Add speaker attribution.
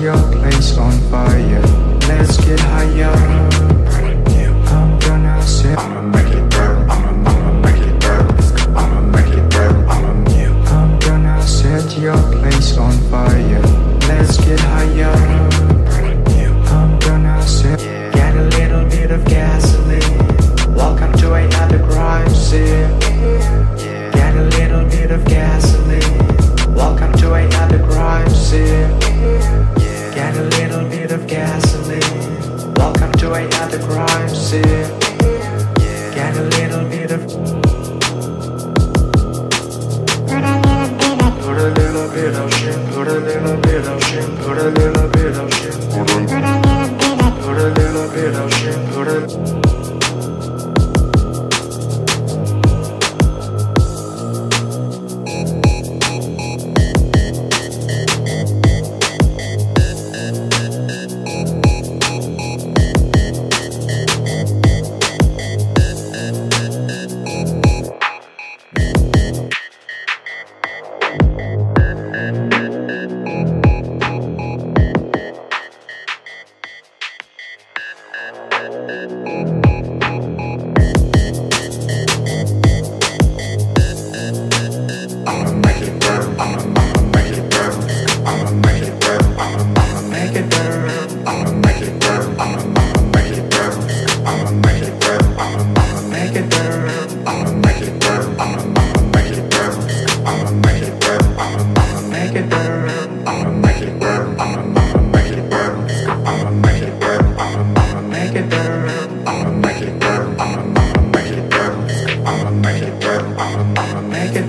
Speaker 1: 기억 another crime scene. Get a little bit of Put a little bit of shit, put a little bit of shit, put a little bit of shit, put a, put a little bit of shit, put a